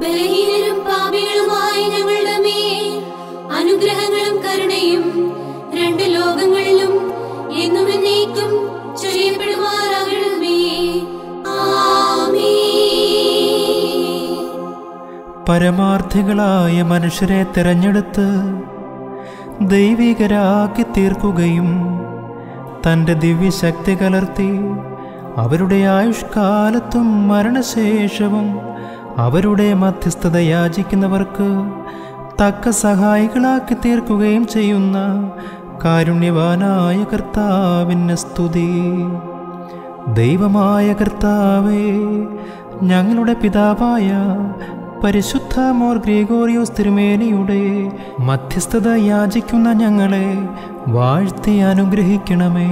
ബലഹീനരും പാപികളുമായ ഞങ്ങളുടെ മേൽ അനുഗ്രഹങ്ങളും കരുണയും രണ്ട് ലോകങ്ങളിലും എന്നും എന്നേക്കും ചൊരിയപ്പെടുമാറാകണമേ. ആമേൻ. പരമാർത്ഥികളായ മനുഷ്യരെ തിരഞ്ഞെടുത്ത് ദൈവികരാക്കി തീർക്കുകയും തന്റെ ദിവ്യശക്തി കലർത്തി അവരുടെ ആയുഷ്കാലത്തും മരണശേഷവും അവരുടെ മധ്യസ്ഥത യാചിക്കുന്നവർക്ക് തക്ക സഹായികളാക്കി തീർക്കുകയും ചെയ്യുന്ന കാരുണ്യവാനായ കർത്താവിന് സ്തുതി. ദൈവമായ കർത്താവേ ഞങ്ങളുടെ പിതാവായ പരിശുദ്ധ മോർ ഗ്രിഗോറിയോസ് തിരുമേനിയുടെ മധ്യസ്ഥത യാചിക്കുന്ന ഞങ്ങളെ വാഴ്ത്തി അനുഗ്രഹിക്കണമേ.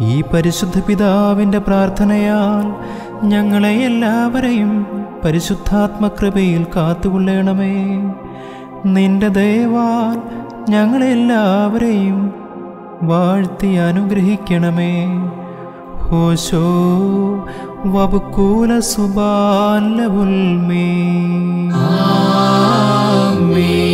ഈ പരിശുദ്ധ പിതാവിന്റെ പ്രാർത്ഥനയാൽ ഞങ്ങളെ എല്ലാവരെയും പരിശുദ്ധാത്മകൃപയിൽ കാത്തുകൊള്ളണമേ. നിന്റെ ദയവാൽ ഞങ്ങളെല്ലാവരെയും വാഴ്ത്തി അനുഗ്രഹിക്കണമേ. ഹോശോ വബുക്കൂല സുബാലവുൽമേ ദൈവത്തിൻ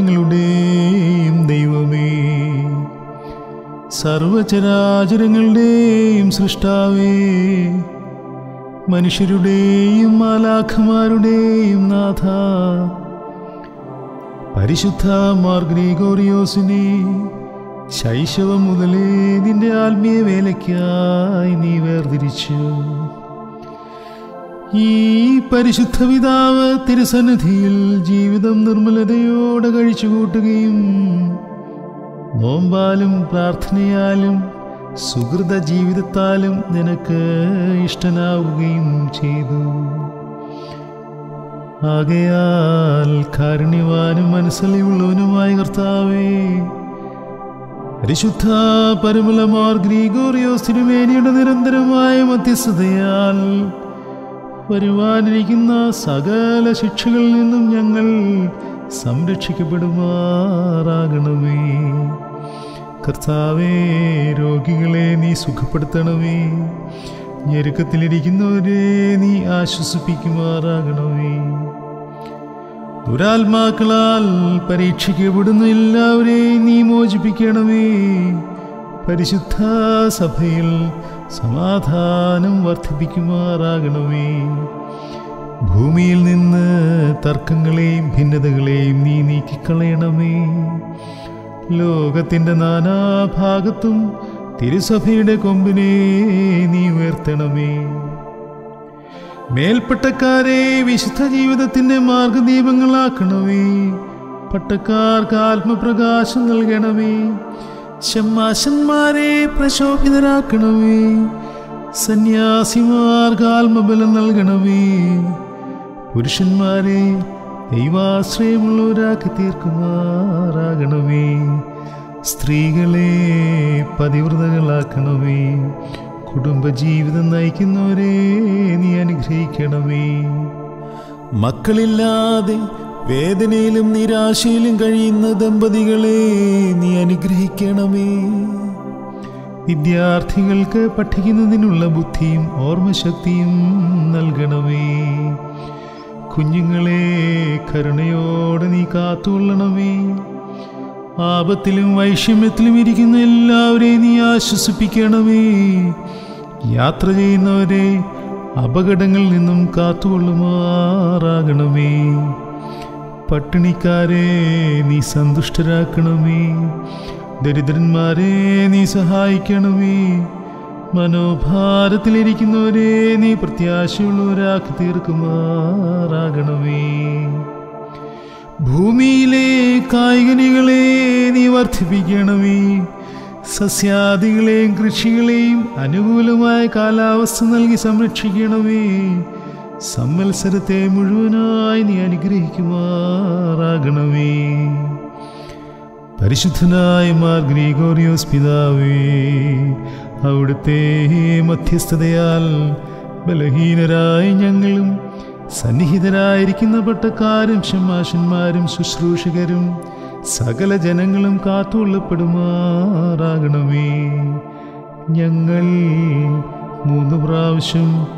സർവലോകങ്ങളുടെയും ദൈവമേ സർവചരാചരങ്ങളുടെയും സൃഷ്ടാവേ മനുഷ്യരുടെയും മാലാഖമാരുടെയും നാഥ പരിശുദ്ധ മാർഗ്രീഗോറിയോസിനെ ശൈശവം മുതലേ നിന്റെ ആത്മീയ വേലയ്ക്കായി നീ വേർതിരിച്ചു ഈ പരിശുദ്ധ പിതാവ് തിരുസന്നിധിയിൽ ജീവിതം നിർമ്മലതയോടെ കഴിച്ചുകൂട്ടുകയും നോമ്പാലും പ്രാർത്ഥനയാലും സുഹൃത ജീവിതത്താലും നിനക്ക് ഇഷ്ടനാവുകയും ചെയ്തു. ആകയാൽ കാരുണ്യവാനും മനസ്സിലുള്ളവനുമായി കർത്താവേ പരിശുദ്ധ പരമലമാർ ഗ്രീഗോറിയോസ് തിരുമേനിയുടെ നിരന്തരമായ മധ്യസ്ഥതയാൽ വരുവാനിരിക്കുന്ന സകല ശിക്ഷകളിൽ നിന്നും ഞങ്ങൾ സംരക്ഷിക്കപ്പെടുമാറാകണമേ. കർത്താവേ രോഗികളെ നീ സുഖപ്പെടുത്തണമേ. ഞെരുക്കത്തിലിരിക്കുന്നവരെ നീ ആശ്വസിപ്പിക്കുമാറാകണമേ. ദുരാത്മാക്കളാൽ പരീക്ഷിക്കപ്പെടുന്ന എല്ലാവരെയും നീ മോചിപ്പിക്കണമേ. പരിശുദ്ധ സഭയിൽ സമാധാനം വർദ്ധിപ്പിക്കുമാറാകണമേ. ഭൂമിയിൽ നിന്ന് തർക്കങ്ങളെയും ഭിന്നതകളെയും നീ നീക്കിക്കളയണമേ. ലോകത്തിന്റെ നാനാഭാഗത്തും തിരുസഭയുടെ കൊമ്പിനെ നീ ഉയർത്തണമേ. മേൽപ്പട്ടക്കാരെ വിശുദ്ധ ജീവിതത്തിന്റെ മാർഗദീപങ്ങളാക്കണമേ. പട്ടക്കാർക്ക് ആത്മപ്രകാശം നൽകണമേ. ഷമ്മാശന്മാരെ പ്രശോഭിതരാക്കണമേ. സന്യാസിമാർക്ക് ആത്മബലം നൽകണമേ. പുരുഷന്മാരെ ദൈവാശ്രയമുള്ളവരാക്കി തീർക്കുമാറാകണമേ സ്ത്രീകളെ പതിവ്രതകളാക്കണമേ. കുടുംബജീവിതം നയിക്കുന്നവരെ നീ അനുഗ്രഹിക്കണമേ. മക്കളില്ലാതെ വേദനയിലും നിരാശയിലും കഴിയുന്ന ദമ്പതികളെ നീ അനുഗ്രഹിക്കണമേ. വിദ്യാർത്ഥികൾക്ക് പഠിക്കുന്നതിനുള്ള ബുദ്ധിയും ഓർമ്മശക്തിയും നൽകണമേ. കുഞ്ഞുങ്ങളെ കരുണയോടെ നീ കാത്തുകൊള്ളണമേ. ആപത്തിലും വൈഷമ്യത്തിലും ഇരിക്കുന്ന എല്ലാവരെയും നീ ആശ്വസിപ്പിക്കണമേ. യാത്ര ചെയ്യുന്നവരെ അപകടങ്ങളിൽ നിന്നും കാത്തുകൊള്ളുമാറാകണമേ. പട്ടിണിക്കാരെ നീ സന്തുഷ്ടരാക്കണമേ. ദരിദ്രന്മാരെ നീ സഹായിക്കണമേ. മനോഭാരത്തിലിരിക്കുന്നവരെ നീ പ്രത്യാശയുള്ളവരാക്കി തീർക്കുമാറാകണമേ. ഭൂമിയിലെ കായികനികളെ നീ വർദ്ധിപ്പിക്കണമേ. സസ്യാദികളെയും കൃഷികളെയും അനുകൂലമായ കാലാവസ്ഥ നൽകി സംരക്ഷിക്കണമേ. സമ്മത്സരത്തെ മുഴുവനായി നീ അനുഗ്രഹിക്കുമാറാകണമേ. പരിശുദ്ധനായ മാർ ഗ്രീഗോറിയോസ് പിതാവേ അവിടുത്തെ മധ്യസ്ഥതയാൽ ബലഹീനരായ ഞങ്ങളും സന്നിഹിതരായിരിക്കുന്ന പട്ടക്കാരും ഷമാഷന്മാരും ശുശ്രൂഷകരും സകല ജനങ്ങളും കാത്തുകൊള്ളപ്പെടുമാറാകണമേ. ഞങ്ങൾ മൂന്ന് പ്രാവശ്യം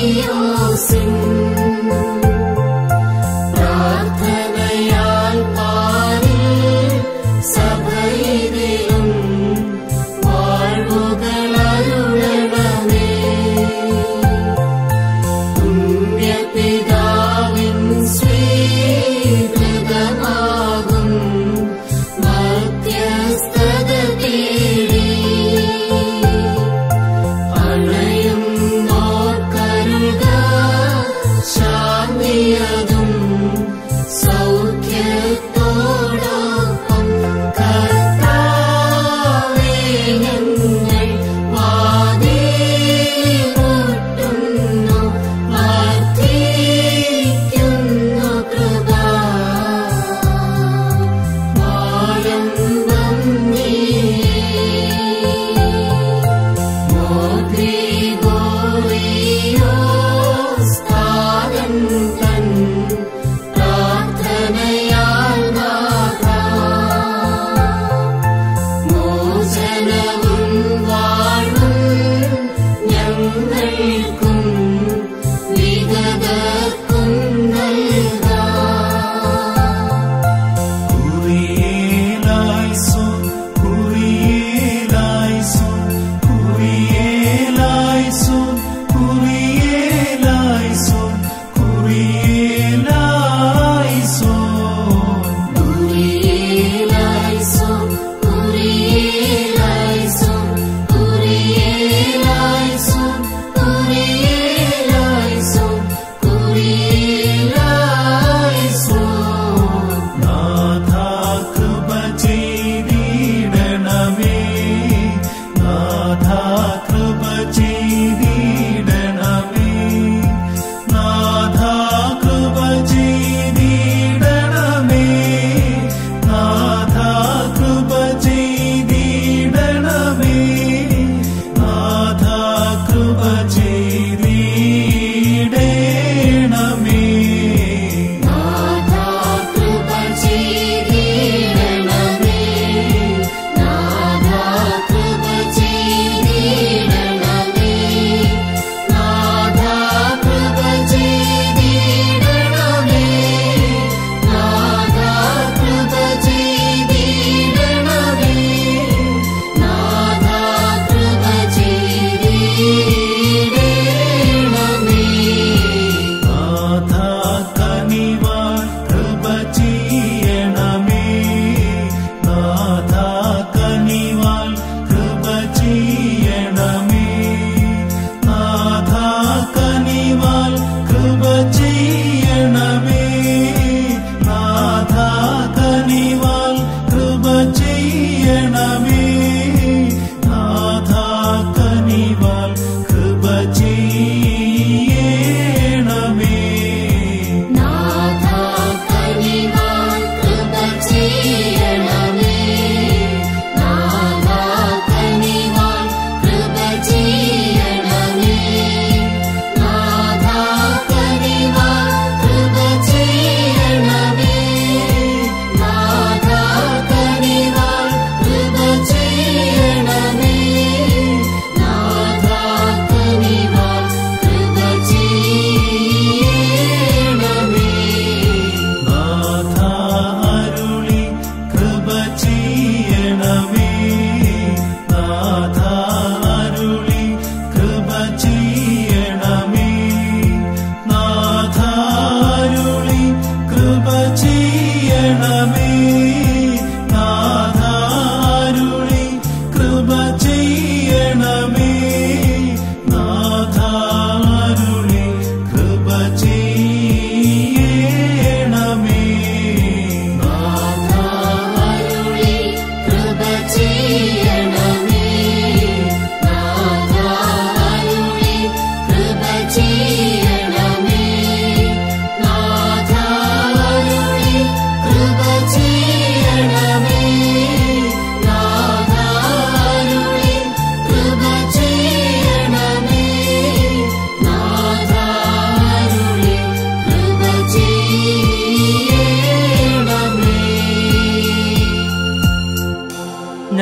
ഗ്രിഗോറിയോസിൻ പ്രാർത്ഥനയാൽ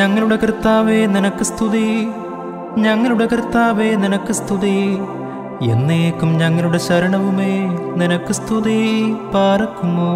ഞങ്ങളുടെ കർത്താവേ നിനക്ക് സ്തുതി. ഞങ്ങളുടെ കർത്താവേ നിനക്ക് സ്തുതി. എന്നേക്കും ഞങ്ങളുടെ ശരണവുമേ നിനക്ക് സ്തുതി. പാർക്കുമോ?